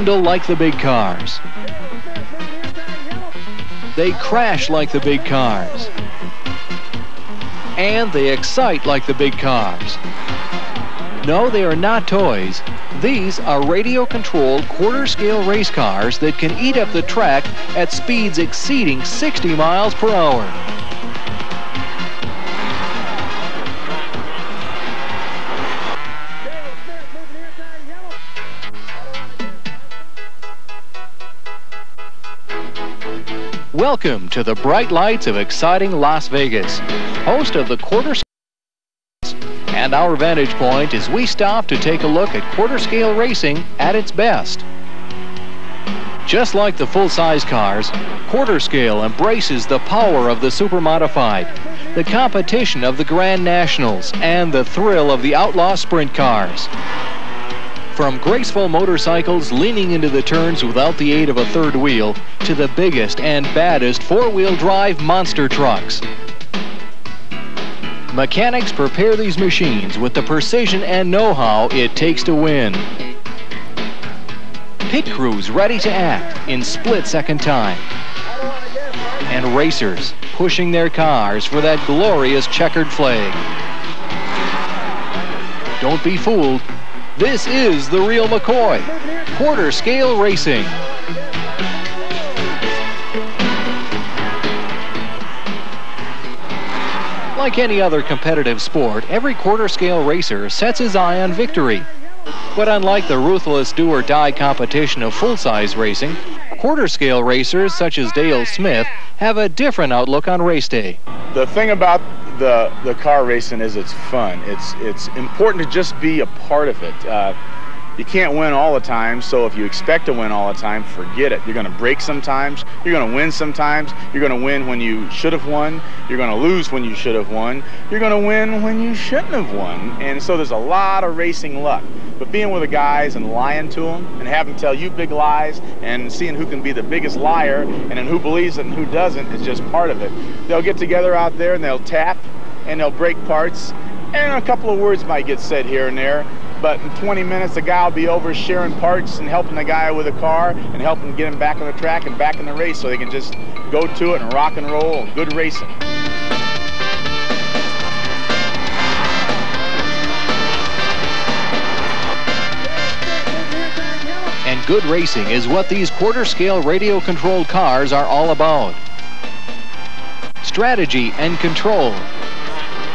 handle like the big cars. They crash like the big cars. And they excite like the big cars. No, they are not toys. These are radio-controlled quarter-scale race cars that can eat up the track at speeds exceeding 60 miles per hour. Welcome to the bright lights of exciting Las Vegas, host of the quarter and our vantage point as we stop to take a look at quarter scale racing at its best. Just like the full-size cars, quarter scale embraces the power of the super modified, the competition of the Grand Nationals, and the thrill of the outlaw sprint cars. From graceful motorcycles leaning into the turns without the aid of a third wheel to the biggest and baddest four-wheel drive monster trucks. Mechanics prepare these machines with the precision and know-how it takes to win. Pit crews ready to act in split-second time. And racers pushing their cars for that glorious checkered flag. Don't be fooled. This is the real McCoy. Quarter scale racing. Like any other competitive sport, every quarter scale racer sets his eye on victory. But unlike the ruthless do or die competition of full size racing, quarter scale racers such as Dale Smith have a different outlook on race day. The thing about the the car racing is it's fun. It's it's important to just be a part of it. Uh, you can't win all the time, so if you expect to win all the time, forget it. You're going to break sometimes. You're going to win sometimes. You're going to win when you should have won. You're going to lose when you should have won. You're going to win when you shouldn't have won. And so there's a lot of racing luck. But being with the guys and lying to them and having them tell you big lies and seeing who can be the biggest liar and then who believes it and who doesn't is just part of it. They'll get together out there and they'll tap and they'll break parts and a couple of words might get said here and there but in 20 minutes the guy will be over sharing parts and helping the guy with a car and helping get him back on the track and back in the race so they can just go to it and rock and roll and good racing. And good racing is what these quarter-scale radio-controlled cars are all about. Strategy and control.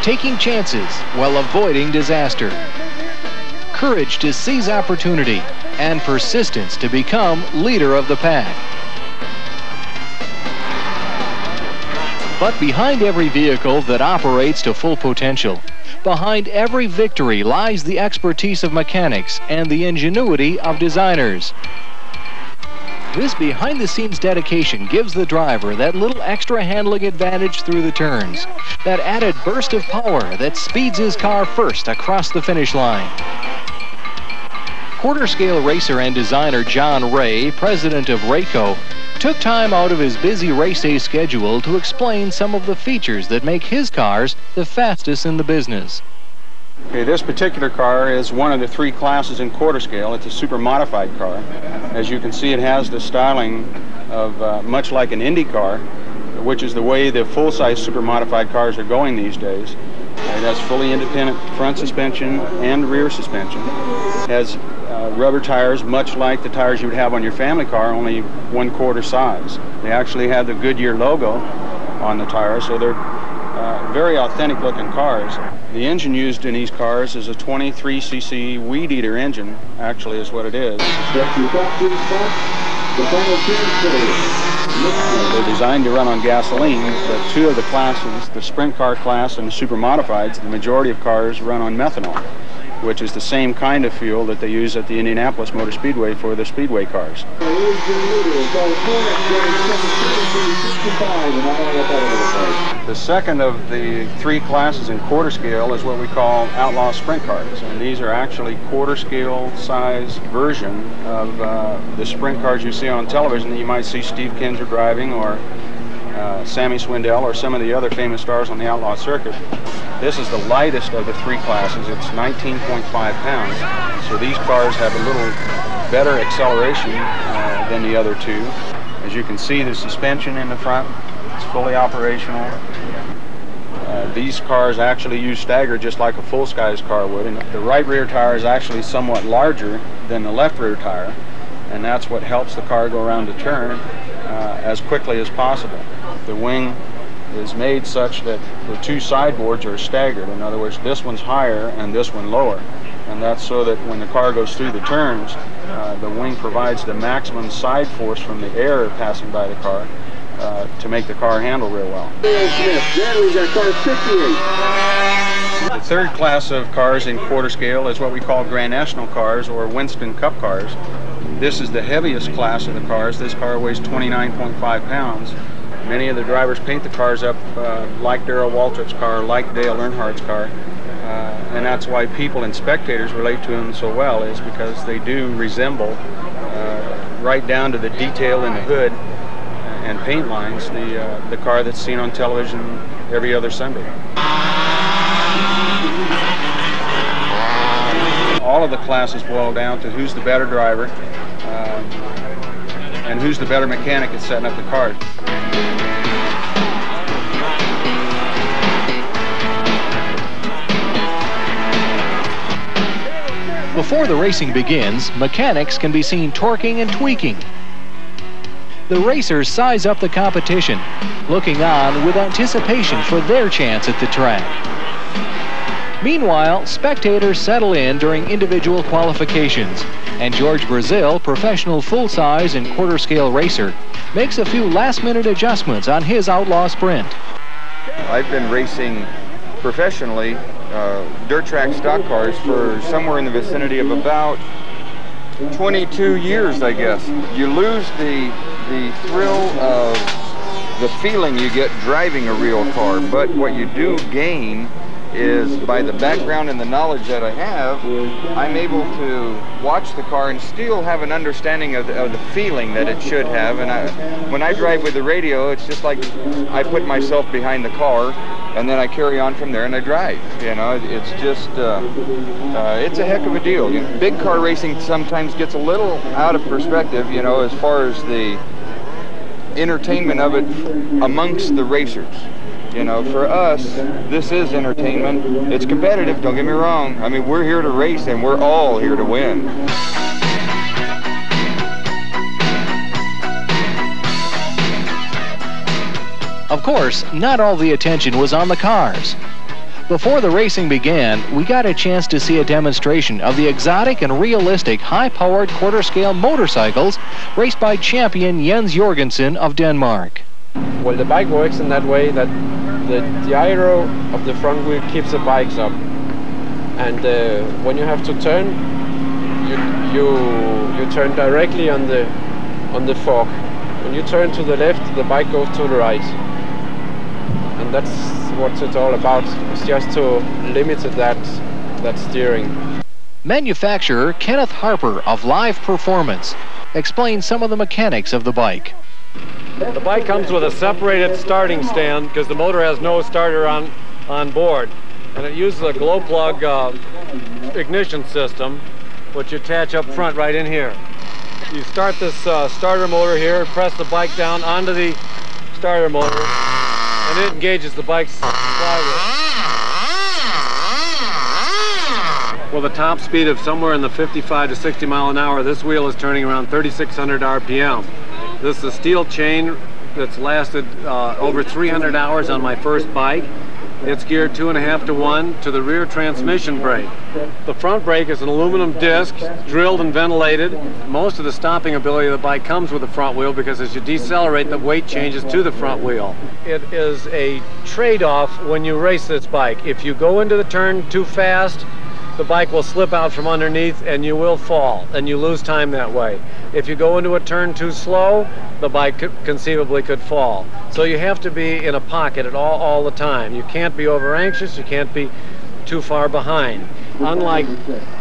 Taking chances while avoiding disaster courage to seize opportunity, and persistence to become leader of the pack. But behind every vehicle that operates to full potential, behind every victory lies the expertise of mechanics and the ingenuity of designers. This behind-the-scenes dedication gives the driver that little extra handling advantage through the turns, that added burst of power that speeds his car first across the finish line. Quarter scale racer and designer John Ray, president of Rayco, took time out of his busy race day schedule to explain some of the features that make his cars the fastest in the business. Okay, this particular car is one of the three classes in quarter scale. It's a super modified car. As you can see, it has the styling of uh, much like an Indy car, which is the way the full-size super modified cars are going these days. It has fully independent front suspension and rear suspension. It has uh, rubber tires, much like the tires you would have on your family car, only one quarter size. They actually have the Goodyear logo on the tires, so they're uh, very authentic looking cars. The engine used in these cars is a 23cc weed eater engine, actually is what it is. They're designed to run on gasoline, but two of the classes, the sprint car class and the super modifieds, the majority of cars run on methanol. Which is the same kind of fuel that they use at the Indianapolis Motor Speedway for the speedway cars. The second of the three classes in quarter scale is what we call outlaw sprint cars. And these are actually quarter scale size version of uh, the sprint cars you see on television that you might see Steve Kinser driving or uh, Sammy Swindell or some of the other famous stars on the outlaw circuit. This is the lightest of the three classes. It's 19.5 pounds. So these cars have a little better acceleration uh, than the other two. As you can see, the suspension in the front is fully operational. Uh, these cars actually use stagger just like a full skies car would. And the right rear tire is actually somewhat larger than the left rear tire. And that's what helps the car go around the turn uh, as quickly as possible. The wing is made such that the two sideboards are staggered. In other words, this one's higher and this one lower. And that's so that when the car goes through the turns, uh, the wing provides the maximum side force from the air passing by the car uh, to make the car handle real well. The third class of cars in quarter scale is what we call Grand National cars or Winston Cup cars. This is the heaviest class of the cars. This car weighs 29.5 pounds. Many of the drivers paint the cars up uh, like Darrell Waltrip's car, like Dale Earnhardt's car. Uh, and that's why people and spectators relate to them so well is because they do resemble uh, right down to the detail in the hood and paint lines the, uh, the car that's seen on television every other Sunday. All of the classes boil down to who's the better driver uh, and who's the better mechanic at setting up the car. Before the racing begins, mechanics can be seen torquing and tweaking the racers size up the competition, looking on with anticipation for their chance at the track. Meanwhile, spectators settle in during individual qualifications, and George Brazil, professional full-size and quarter-scale racer, makes a few last-minute adjustments on his outlaw sprint. I've been racing professionally uh, dirt track stock cars for somewhere in the vicinity of about 22 years, I guess. You lose the the thrill of the feeling you get driving a real car, but what you do gain is by the background and the knowledge that I have, I'm able to watch the car and still have an understanding of the, of the, feeling that it should have. And I, when I drive with the radio, it's just like I put myself behind the car and then I carry on from there and I drive. You know, it's just, uh, uh, it's a heck of a deal. You know, big car racing sometimes gets a little out of perspective, you know, as far as the entertainment of it amongst the racers. You know, for us, this is entertainment. It's competitive, don't get me wrong. I mean, we're here to race and we're all here to win. Of course, not all the attention was on the cars. Before the racing began, we got a chance to see a demonstration of the exotic and realistic high-powered quarter-scale motorcycles raced by champion Jens Jorgensen of Denmark. Well, the bike works in that way that the, aero of the front wheel keeps the bikes up. And uh, when you have to turn, you, you, you turn directly on the, on the fork. When you turn to the left, the bike goes to the right. And that's what it's all about. It's just to limit that, that steering. Manufacturer Kenneth Harper of Live Performance explains some of the mechanics of the bike. The bike comes with a separated starting stand because the motor has no starter on, on board. And it uses a glow plug uh, ignition system, which you attach up front right in here. You start this uh, starter motor here, press the bike down onto the starter motor, and it engages the bike's flywheel. With a top speed of somewhere in the 55 to 60 mile an hour, this wheel is turning around 3,600 RPM. This is a steel chain that's lasted uh, over 300 hours on my first bike. It's geared two and a half to one to the rear transmission brake. The front brake is an aluminum disc, drilled and ventilated. Most of the stopping ability of the bike comes with the front wheel because as you decelerate, the weight changes to the front wheel. It is a trade-off when you race this bike. If you go into the turn too fast, the bike will slip out from underneath and you will fall and you lose time that way. If you go into a turn too slow, the bike could, conceivably could fall. So you have to be in a pocket at all, all the time. You can't be over anxious, you can't be too far behind. Unlike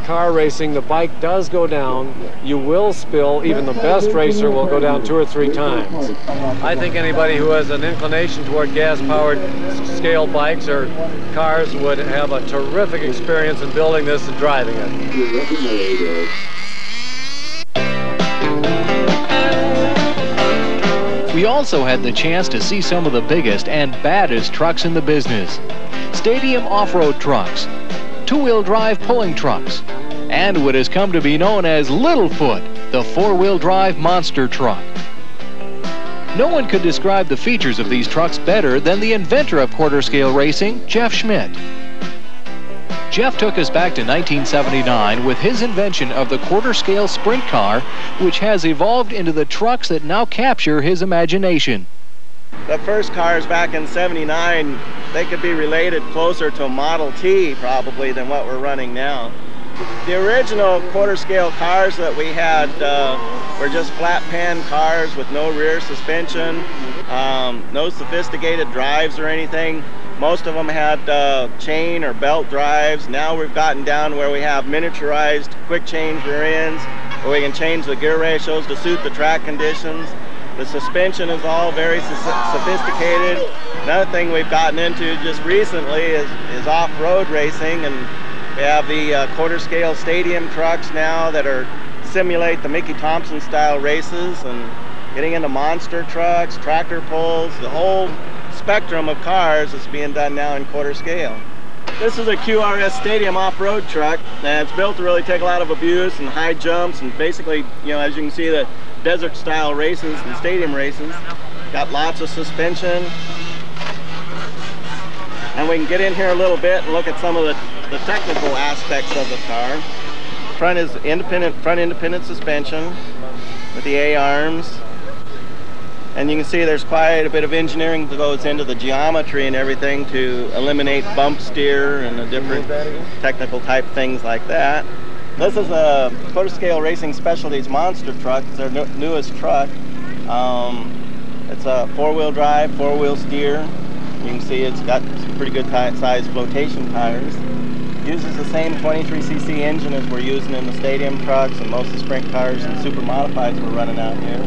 car racing, the bike does go down. You will spill. Even the best racer will go down two or three times. I think anybody who has an inclination toward gas-powered scale bikes or cars would have a terrific experience in building this and driving it. We also had the chance to see some of the biggest and baddest trucks in the business. Stadium off-road trucks, two-wheel drive pulling trucks, and what has come to be known as Littlefoot, the four-wheel drive monster truck. No one could describe the features of these trucks better than the inventor of quarter scale racing, Jeff Schmidt. Jeff took us back to 1979 with his invention of the quarter scale sprint car, which has evolved into the trucks that now capture his imagination. The first cars back in 79, they could be related closer to a Model T probably than what we're running now. The original quarter scale cars that we had uh, were just flat pan cars with no rear suspension, um, no sophisticated drives or anything. Most of them had uh, chain or belt drives. Now we've gotten down where we have miniaturized quick change rear ends, where we can change the gear ratios to suit the track conditions. The suspension is all very sophisticated. Another thing we've gotten into just recently is, is off-road racing, and we have the uh, quarter scale stadium trucks now that are simulate the Mickey Thompson style races and getting into monster trucks, tractor pulls, the whole spectrum of cars that's being done now in quarter scale. This is a QRS Stadium off-road truck and it's built to really take a lot of abuse and high jumps and basically, you know, as you can see the desert style races and stadium races. Got lots of suspension. And we can get in here a little bit and look at some of the, the technical aspects of the car. Front is independent, front independent suspension with the A-arms. And you can see there's quite a bit of engineering that goes into the geometry and everything to eliminate bump steer and the different technical type things like that. This is a quarter scale racing specialties monster truck. It's their newest truck. Um, it's a four-wheel drive, four-wheel steer. You can see it's got some pretty good size flotation tires. Uses the same 23cc engine as we're using in the stadium trucks and most of the sprint cars and super modifieds we're running out here.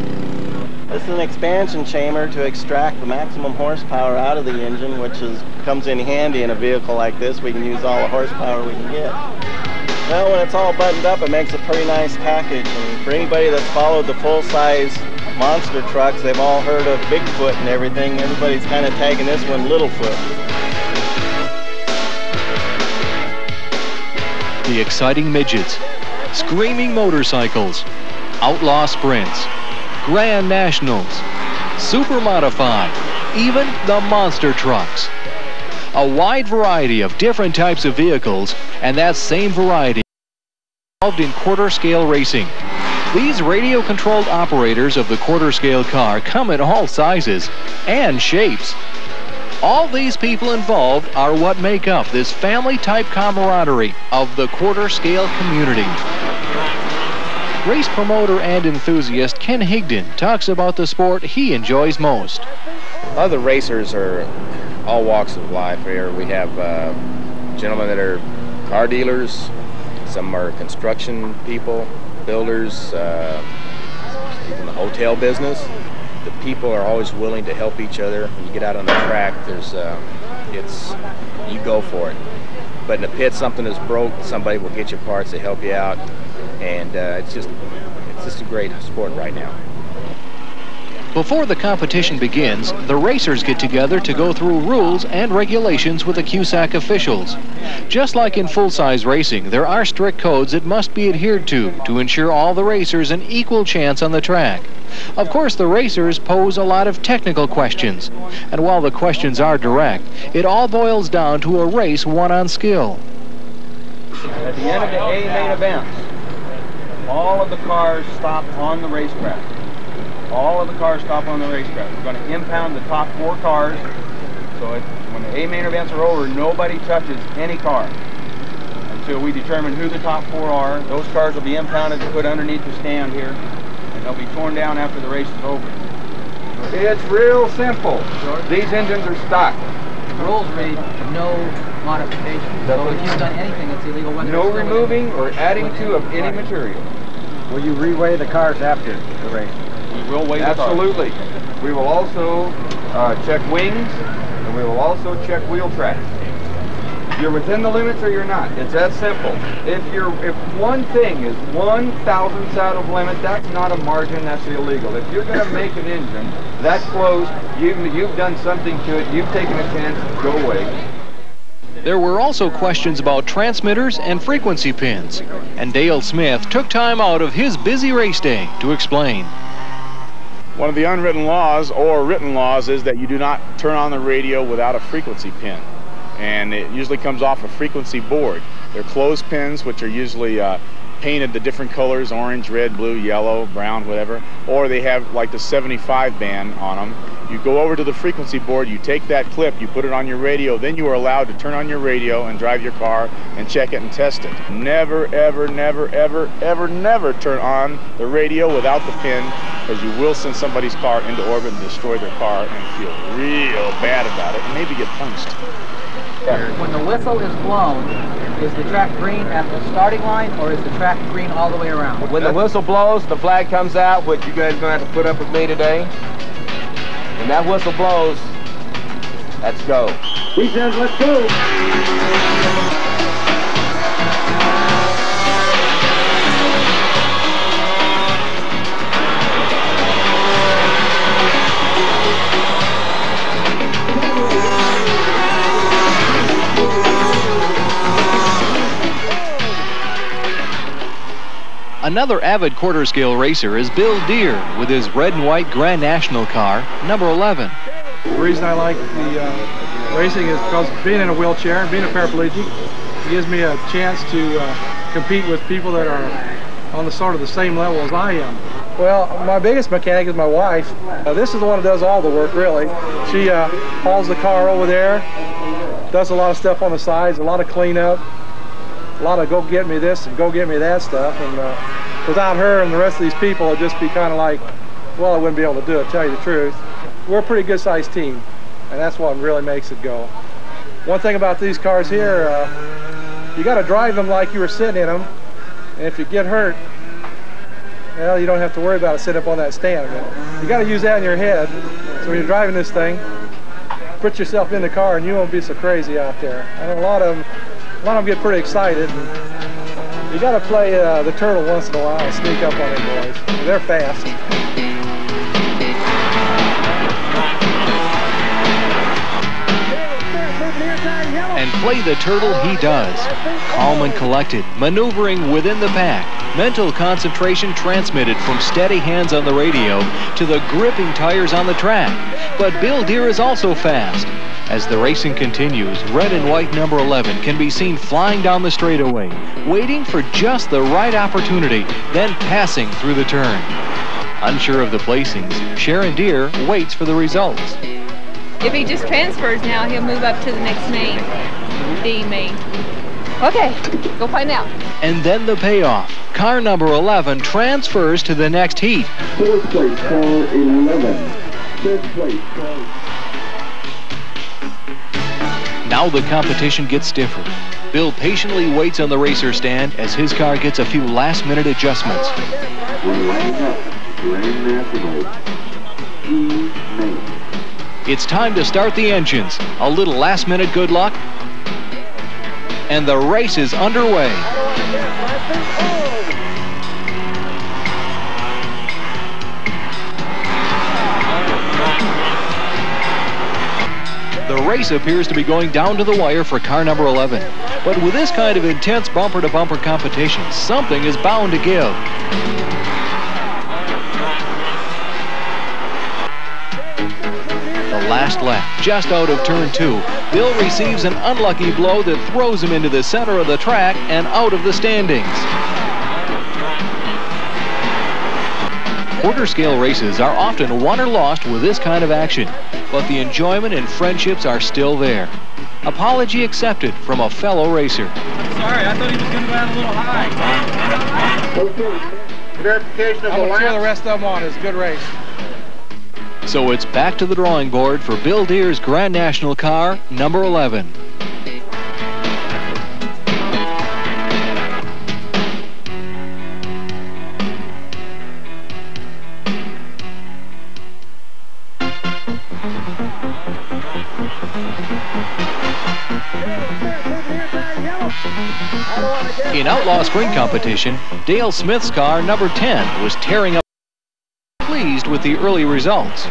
This is an expansion chamber to extract the maximum horsepower out of the engine, which is, comes in handy in a vehicle like this. We can use all the horsepower we can get. Well, when it's all buttoned up, it makes a pretty nice package. And for anybody that's followed the full-size monster trucks, they've all heard of Bigfoot and everything. Everybody's kind of tagging this one Littlefoot. The exciting midgets, screaming motorcycles, outlaw sprints, Grand Nationals, Super Modified, even the monster trucks. A wide variety of different types of vehicles, and that same variety involved in quarter scale racing. These radio-controlled operators of the quarter scale car come in all sizes and shapes. All these people involved are what make up this family-type camaraderie of the quarter scale community. Race promoter and enthusiast Ken Higdon talks about the sport he enjoys most. The racers are all walks of life here. We have uh, gentlemen that are car dealers, some are construction people, builders, uh, in the hotel business. The people are always willing to help each other. When you get out on the track, there's, uh, it's, you go for it. But in the pit, something is broke, somebody will get you parts to help you out and uh, it's just it's just a great sport right now. Before the competition begins, the racers get together to go through rules and regulations with the CUSAC officials. Just like in full-size racing, there are strict codes that must be adhered to to ensure all the racers an equal chance on the track. Of course, the racers pose a lot of technical questions, and while the questions are direct, it all boils down to a race won on skill. At the end of the A main event, all of the cars stop on the racetrack. All of the cars stop on the racetrack. We're going to impound the top four cars. So it, when the A main events are over, nobody touches any car. until we determine who the top four are. Those cars will be impounded and put underneath the stand here, and they'll be torn down after the race is over. It's real simple. These engines are stock. The Rules read no modification. So if you've done anything that's illegal, whether No it's removing or adding to of any material. Will you reweigh the cars after the race? We will weigh the. Absolutely. We will also uh, check wings, and we will also check wheel tracks. You're within the limits or you're not. It's that simple. If you're, if one thing is one thousandths out of limit, that's not a margin. That's illegal. If you're going to make an engine that close, you've you've done something to it. You've taken a chance. Go away. There were also questions about transmitters and frequency pins, and Dale Smith took time out of his busy race day to explain. One of the unwritten laws or written laws is that you do not turn on the radio without a frequency pin. And it usually comes off a frequency board. They're closed pins, which are usually uh, painted the different colors, orange, red, blue, yellow, brown, whatever. Or they have like the 75 band on them. You go over to the frequency board, you take that clip, you put it on your radio, then you are allowed to turn on your radio and drive your car and check it and test it. Never, ever, never, ever, ever, never turn on the radio without the pin because you will send somebody's car into orbit and destroy their car and feel real bad about it and maybe get punched. When the whistle is blown, is the track green at the starting line or is the track green all the way around? When the whistle blows, the flag comes out, which you guys are going to have to put up with me today. When that whistle blows, let's go. He says, let's go. Another avid quarter scale racer is Bill Deere with his red and white Grand National car, number 11. The reason I like the uh, racing is because being in a wheelchair and being a paraplegic, gives me a chance to uh, compete with people that are on the sort of the same level as I am. Well, my biggest mechanic is my wife. Uh, this is the one that does all the work, really. She uh, hauls the car over there, does a lot of stuff on the sides, a lot of cleanup, a lot of go get me this and go get me that stuff. And uh, without her and the rest of these people, it'd just be kind of like, well, I wouldn't be able to do it, tell you the truth. We're a pretty good sized team, and that's what really makes it go. One thing about these cars here, uh, you got to drive them like you were sitting in them, and if you get hurt, well, you don't have to worry about it sitting up on that stand. Mean, you got to use that in your head. So when you're driving this thing, put yourself in the car and you won't be so crazy out there. Know a lot of them, a lot of them get pretty excited. And you got to play uh, the turtle once in a while sneak up on them boys. They're fast. And play the turtle he does. Calm and collected, maneuvering within the pack. Mental concentration transmitted from steady hands on the radio to the gripping tires on the track. But Bill Deere is also fast. As the racing continues, red and white number 11 can be seen flying down the straightaway, waiting for just the right opportunity, then passing through the turn. Unsure of the placings, Sharon Deere waits for the results. If he just transfers now, he'll move up to the next main, D main. Okay, go find out. And then the payoff. Car number 11 transfers to the next heat. Fourth place, car 11. Fifth place, car Now the competition gets stiffer. Bill patiently waits on the racer stand as his car gets a few last-minute adjustments. It's time to start the engines. A little last-minute good luck, and the race is underway. Race appears to be going down to the wire for car number 11. But with this kind of intense bumper-to-bumper competition, something is bound to give. The last lap, just out of turn two, Bill receives an unlucky blow that throws him into the center of the track and out of the standings. Quarter scale races are often won or lost with this kind of action, but the enjoyment and friendships are still there. Apology accepted from a fellow racer. Sorry, I thought he was going to go out a little high. Verification of I'm the going cheer lap. the rest of them on. It's a good race. So it's back to the drawing board for Bill Deere's Grand National car, number 11. Sprint competition, Dale Smith's car, number 10, was tearing up pleased with the early results.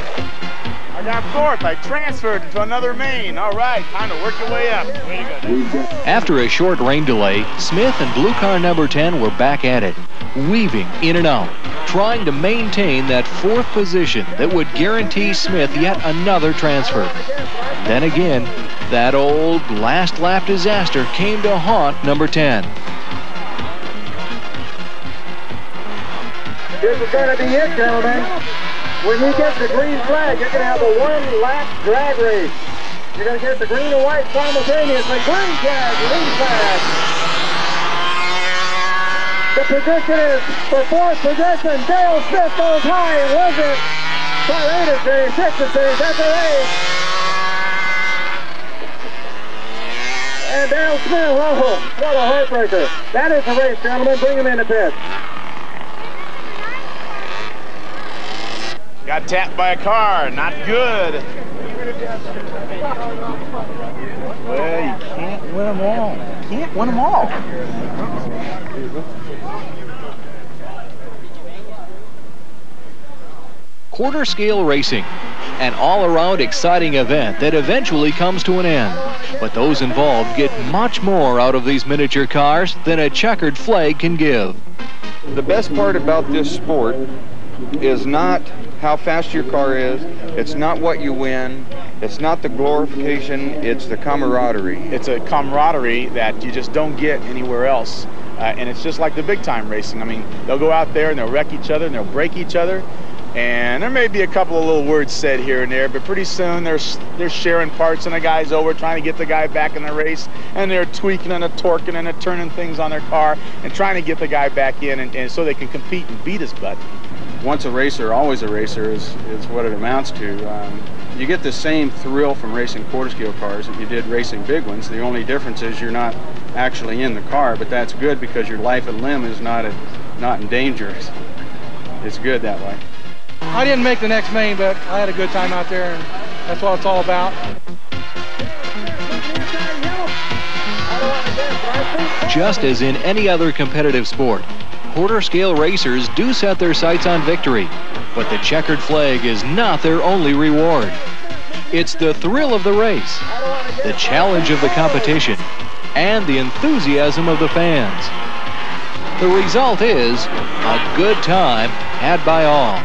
I got fourth. I transferred to another main. All right, time to work your way up. Way go. After a short rain delay, Smith and blue car number 10 were back at it, weaving in and out, trying to maintain that fourth position that would guarantee Smith yet another transfer. Then again, that old last lap disaster came to haunt number 10. This is going to be it, gentlemen. When you get the green flag, you're going to have a one-lap drag race. You're going to get the green and white simultaneously. Green flag, green flag. The position is for fourth position. Dale Smith goes high wins it. Later series, sixth series, that's a race. And Dale Smith, oh, what a heartbreaker. That is the race, gentlemen. Bring him in the pit. Got tapped by a car. Not good. Well, you can't win them all. You can't win them all. Quarter scale racing, an all around exciting event that eventually comes to an end. But those involved get much more out of these miniature cars than a checkered flag can give. The best part about this sport is not how fast your car is, it's not what you win, it's not the glorification, it's the camaraderie. It's a camaraderie that you just don't get anywhere else. Uh, and it's just like the big time racing. I mean, they'll go out there and they'll wreck each other and they'll break each other. And there may be a couple of little words said here and there, but pretty soon they're, they're sharing parts and a guy's over trying to get the guy back in the race and they're tweaking and a torquing and a turning things on their car and trying to get the guy back in and, and so they can compete and beat his butt. Once a racer, always a racer is, is what it amounts to. Um, you get the same thrill from racing quarter scale cars that you did racing big ones. The only difference is you're not actually in the car, but that's good because your life and limb is not, a, not in danger. It's good that way. I didn't make the next main, but I had a good time out there, and that's what it's all about. Just as in any other competitive sport, quarter scale racers do set their sights on victory, but the checkered flag is not their only reward. It's the thrill of the race, the challenge of the competition, and the enthusiasm of the fans. The result is a good time had by all.